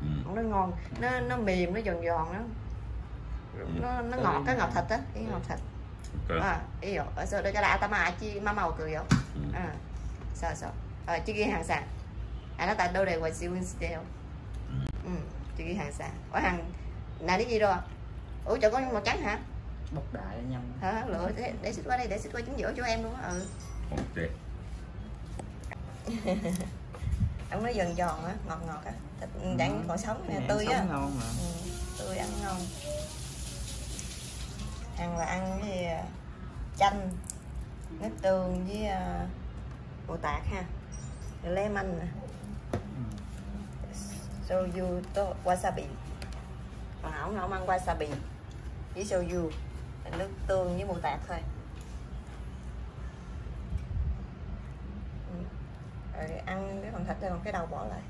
ừ. ừ. Nó ngon. Ừ. Nó nó mềm nó giòn giòn đó ừ. nó nó ngọt cái ngọt thịt á cái ngọt thịt. Okay. à iyo ờ, so đây cái là atama chi má màu cười không? À sao sao? À chi ghi hàng sản à nó tại đâu đây ngoài siêu Winsdale ừ. Chi ghi hàng sản ở hàng này cái gì rồi ủa chỗ có màu trắng hả? Bọc đại nhầm hả? Lựa để, để xích qua đây để xích qua chính giữa chỗ em luôn á ừ. Ok. ông nói giòn giòn á ngọt ngọt á. Thịt đang còn sống nè tươi á. ngon mà. Ừ, tươi ăn ngon. Ăn là ăn với à, chanh nước tương với uh, bồ tạt ha. Rồi lemon nè. Soju to wasabi. Còn ổng không ăn wasabi. Với soju nước tương với bồ tạt thôi Ừ. rồi ăn cái phần thịt rồi còn cái đầu bỏ lại.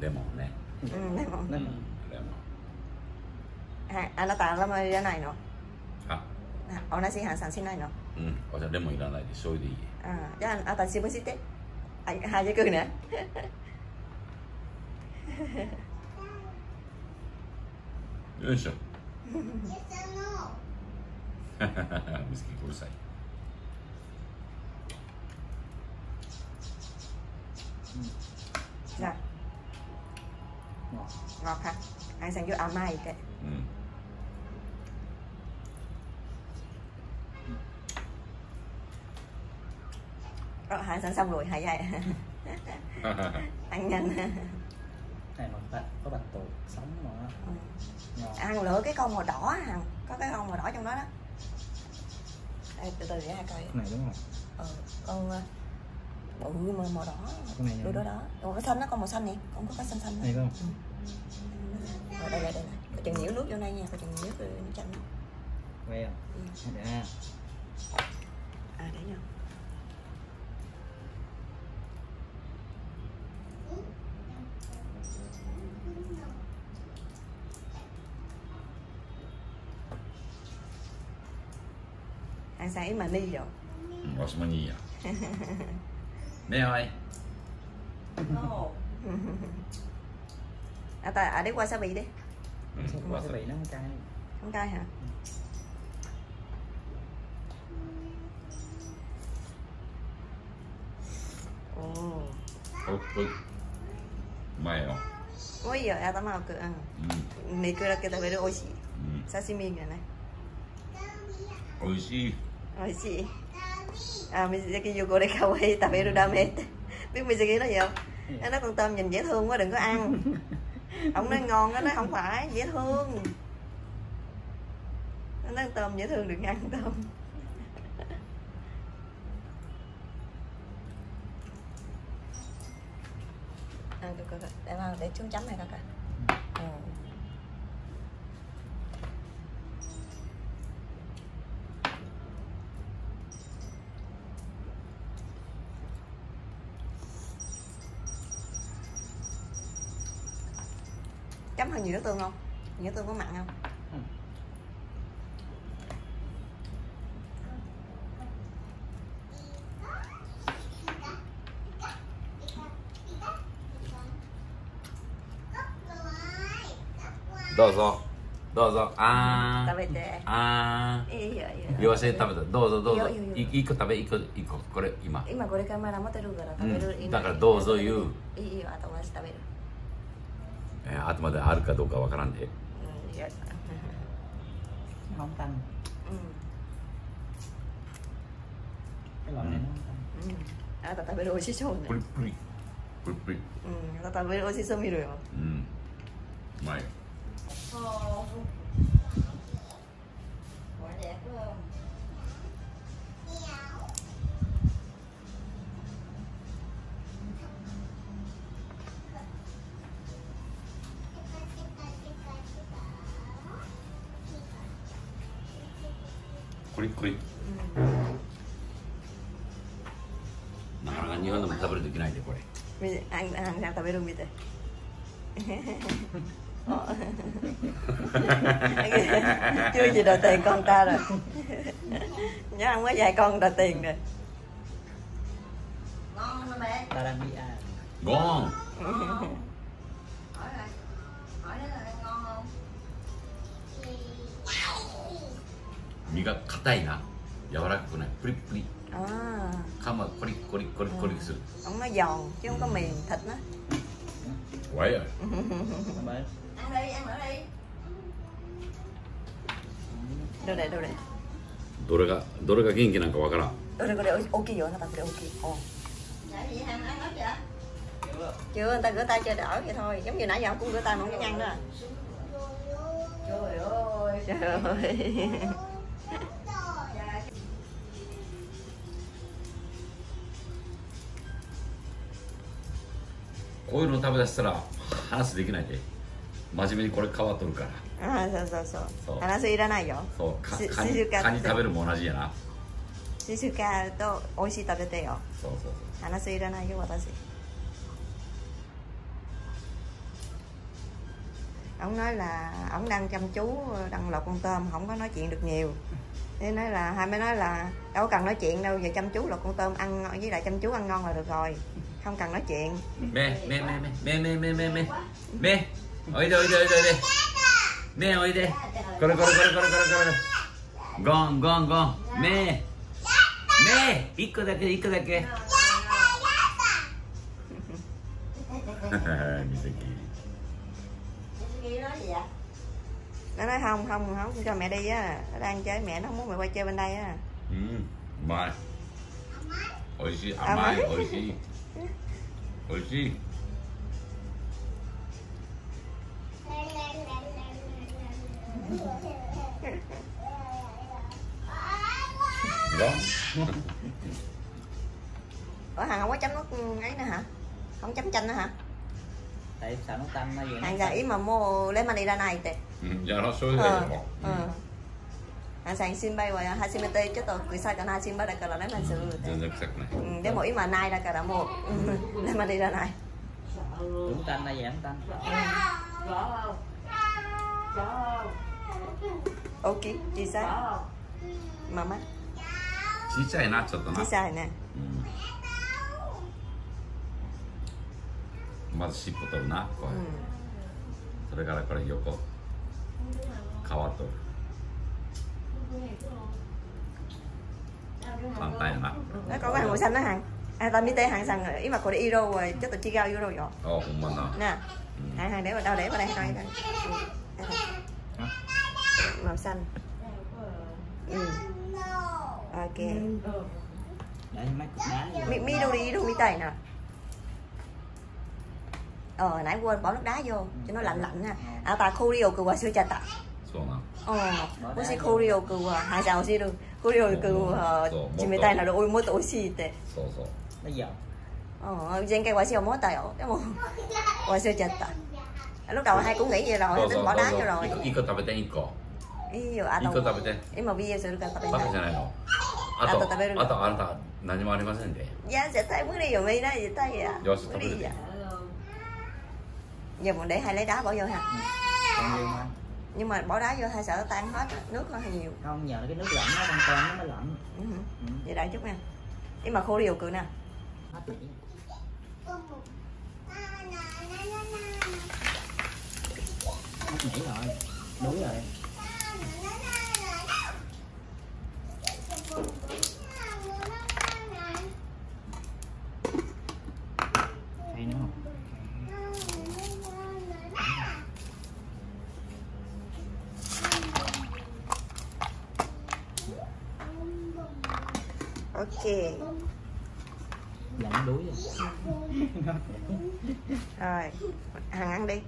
Lemon nè. Ừ, lemon. Lemon. Anh ta lama di janai no ha ona si han san sinai no ừ có thể lemon ilan lại thì sôi đi. À jangan atas si mesti teh hanya kau nè よいしょ。虫ごうさい。ngọt ngọt ngọt hả? Anh dành cho ama gì đấy ừ. Rồi, hả? Sẵn xong rồi hả vậy? Ăn nhanh. Này mà bạch có bạch tuộc sống mà. Ừ. Ăn lửa cái con màu đỏ à, hả có cái con màu đỏ trong đó đó. Ê, từ từ để coi. Này đúng không ừ con ờ, ừ màu, đỏ. Con này đôi đó đó. Màu xanh đó con màu xanh nè con có cái xanh xanh này không? Ừ. Rồi đây đây đây này chừng nhiễu nước vô đây nha. Coi chừng nhiễu rồi nó chanh quay không? Ừ. để ha à để nhau ăn sáng mà ni rồi. Mà ni à. mấy ơi À, ta, à để qua xa bị đi ừ, Qua xa bị nó không cay Không cay hả? Ừ. Ồ Oh. うまいよ。おいよ、頭をく、うん。めくらけ食べる、美味しい。うん、刺身がね。美味しい。美味しい。À Mizaki Yoko de Kawaii Taberu Damete biết Mizaki nói gì không? Nó nói con tôm nhìn dễ thương quá đừng có ăn. Ông nói ngon nó nói không phải dễ thương. Nó nói con tôm dễ thương đừng ăn tôm à, được, được. để vào để xuống chấm này coi coi. Ừ. tương không? Nhớ tương có mặn không? どうぞどうぞあー食べてあーよ食べどうぞどうぞ個食べ一個一個これ今今これからまだってるから食べる、うん、だからどうぞ言ういいよ食べるえー、後まであるかどうかわからんで。うん あなた食べる美味しいそうねプリプリ。プリプリ。うんあなた食べる美味しそう見るようん。うまい。Quả đẹp 日本でも食べるできないでこれ Mình ăn ăn sao tao biết luôn biết rồi chưa gì đòi tiền con ta rồi nhớ ăn quá vài con đòi tiền rồi ngon không mẹ ta đang bị à ゴーン hỏi rồi hỏi nó là ngon không 身が硬いな柔らかくないプリップリ à 噛 không mà có được có được có colic có colic ừ. không nó giòn chứ không có mềm thịt nó quậy rồi ăn đi ăn nữa đi. Đâu đây đâu đây どれがどれが元気なんかわからん。これこれ大きいよ、なんかこれ大きい。お。chưa người ta rửa tay cho đỡ vậy thôi. Giống như nãy giờ cũng rửa tay mà không đó. Trời ơi. こういうの食べ出したら話できないで真面目にこれ皮取るから à sao sao sao Sao?話いらないよそうかしカニ静かってカニ食べるも同じやなシシュカと美味しい食べてよそうそうそう話いらないよ私 ông nói là ông đang chăm chú đang lọc con tôm không có nói chuyện được nhiều thế nói là hai mới nói là đâu cần nói chuyện đâu giờ chăm chú lọc con tôm ăn ngon với lại chăm chú ăn ngon là được rồi không cần nói chuyện 目目目目目目目目目目おいでおいでおいでおいで目おいでこれこれこれこれこれこれゴンゴンゴン目目一個だけ一個だけ見せき nó nói không không không cho mẹ đi á nó đang chơi mẹ nó không muốn mẹ quay chơi bên đây á うんうまいおいしい甘い甘いおいしい おいしいゴン ở hàng không có chấm nước ấy nữa hả không chấm chanh nữa hả tại sao nó tăng nó vậy hàng gà ý mà mua lấy money ra này tệ うんじゃあ醤油 sáng xin bay và hai xin tê chứ tôi cứ sai cả hai xin bay đã cả là lấy mình sự để ừ, mỗi mà nay là cả là một lấy mà đi ra này. Đúng tanh này vậy anh tanh ok chị sai. Mama chị sai nát cho tôi chị sai nè. まず尻尾取るなこれ、うん、それからこれ横皮取る tay hả? Nó có cái hàng màu xanh đó hàng. À tao mi tay hàng xanh rồi. ý mà cô đi euro rồi, chứ tao chỉ gao euro rồi. Ồ, cũng không mình à. Nè. Ừ. Hàng hàng để vào đâu để vào đây coi đây. Màu xanh. Ừ. Ok. Đấy mấy cục đá. Mi mi đâu đi đâu mi tay nè. Ờ nãy quên bỏ nước đá vô cho nó lạnh lạnh nha. À ta khu đi ồ cứ qua sữa trà tặng. 어, 혹시 코리아 그 하지 아시로 코리아 그 집에 다 나를 오이 못 오시 때. 소소. 나야. 어, 이젠 cái quả siêu mốt tài ổ, cái mồm quả siêu chật tật. Lúc đầu hai cũng nghĩ vậy rồi, hai tính bỏ đá cho rồi. anh 답에 된 이거. 이거 아 이거 답에 된. 이모 위에서 이렇게 답에 된. 맞잖아요. 아또 아또 아나 나니만 해 봤는데. 야,絶対無理よ、みんな絶対や。よし、食べて。Giờ bọn để hai lấy đá bỏ vô hả? Ừ nhưng mà bỏ đá vô hai sợ nó tan hết nước nó hơi nhiều. Không nhờ cái nước lạnh nó con con nó mới lạnh. Ừ. ừ. vậy đợi chút nha. Ý mà khô điều cự nè. Hết nhảy rồi. Đúng rồi ok. Dạ đuối rồi Rồi Hằng ăn đi.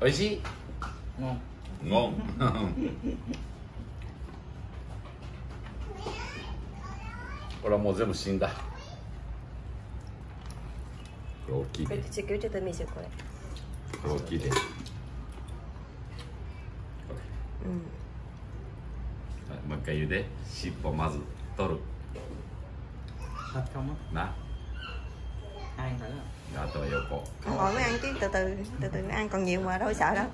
Ôi xí. Ngon. これはもう全部死んだ。きい。ん。もう一回茹で、尻尾まず取る。なったもん。あとは横。もうもうあんきんとと、とと、にしゃら。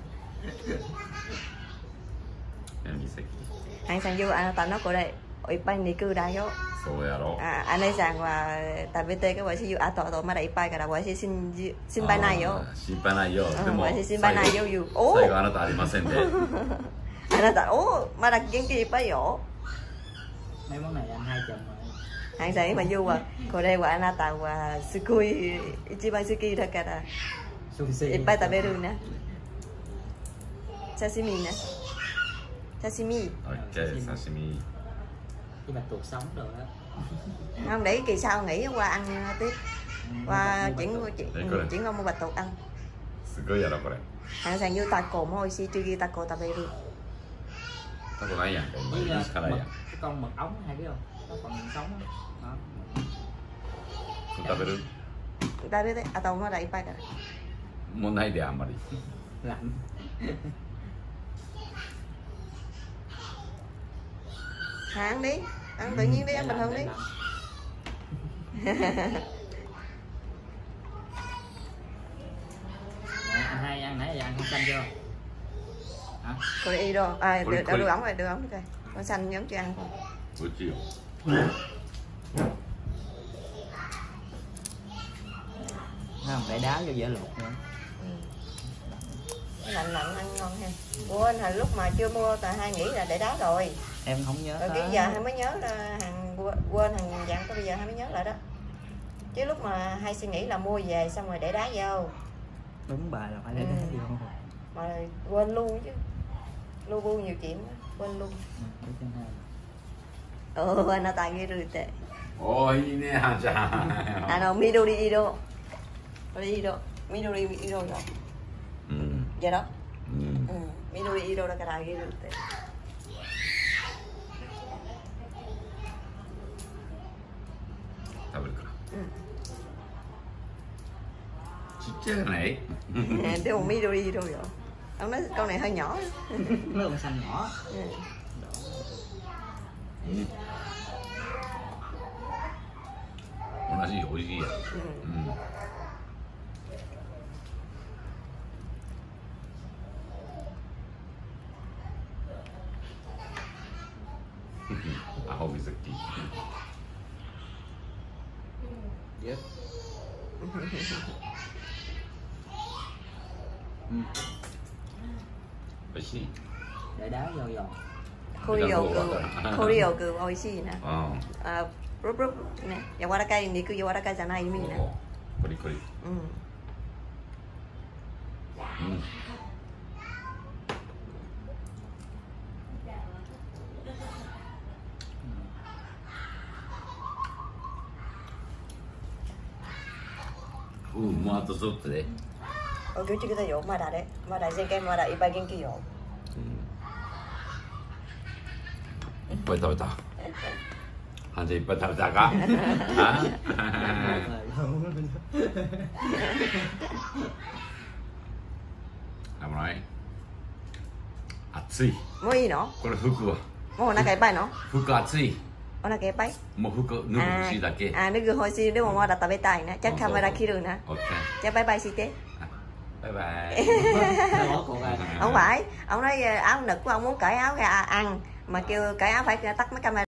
何先？あ、の？これ。ủy ban đi cư đây đó そうやろ à anh ấy rằng là tại BT cái gọi sẽ vô à tọa tọa mà đại bay cả là gọi sẽ xin xin bay này vô あー心配ないよ Ờ, でも gọi sẽ xin bay này vô最 vô 後 ố 最後あなたありませんで anh ấy tại ố mà đặt kiến kỳ bay vô Mấy món này ăn hai chồng rồi hàng sáng mà vô à còn đây của anh là tàu và sukui ichiban suki thật cả là Sushi ipai taberu nè sashimi nè sashimi オッ ケー刺身 Với bạch tuộc sống rồi đó không để kỳ sau nghỉ qua ăn tiếp qua chuyển chuyển Để ừ, coi. chuyển qua mua bạch tuộc ăn すごいやろこれ hàng sáng vô taco mà ôi si chưa taco taberu たことないやんか今 Với 言う uh, しかないや mực, ん cái con mực ống hay biết không? Nó còn sống á Đó 食べる ta biết đấy à tàu nó đẩy bay cả もうないであんまり Lạnh ăn đi ăn tự nhiên đi ăn bình thường đi. Hai ăn nãy giờ ăn không canh chưa? Hả? Cô đi đồ. À, Ai, đưa đưa ống rồi đưa ống đi con xanh nhấn chưa ăn. Buổi chiều. Không phải đá cho dễ luộc nữa. Ừ. Lạnh lạnh ăn ngon ha. Ủa anh hồi lúc mà chưa mua tại hai nghĩ là để đá rồi em không nhớ rồi cái giờ hay mới nhớ là hàng quên hàng dặn tới bây giờ hay mới nhớ lại đó. Chứ lúc mà hai suy nghĩ là mua về xong rồi để đá vô. Đúng bài là phải để ừ. đá vô. Mà quên luôn chứ. Lu bu nhiều chuyện quên luôn. Ừ, ừ anh tài nghe rồi tệ. Ôi nè hả cha à nó midori ido. Ido. Midori đâu rồi. Ừ. Giờ đó. Ừ. Midori ido là cái đại ghê rồi tệ. ちっちゃいじゃない để một midori ido rồi ông nói con này hơi nhỏ Mấy con xanh nhỏ ừ. うん同じ美味しいや Ừ. うん 鶏肉鶏肉美味しいな、あブロブロね柔らかい肉柔らかいじゃない意味ねコリコリうん、うんうん、もうあとちょっとで。お気をつけてよ。まだあれ。まだ全然まだいっぱい元気よ。ハンジいっぱい食べたかあ あもない暑い もういいのこれ服はもうお腹いっぱいの服暑いお腹いっぱいもう服脱ぐ欲しいだけあ脱ぐ欲しいでもまだ食べたいなじゃあカメラ切るな ok じゃあバイバイしてバイバイ Bỏ cổ ra ông phải ông nói ờ, áo nực của ông muốn cởi áo ra ăn mà kêu cởi áo phải tắt mấy camera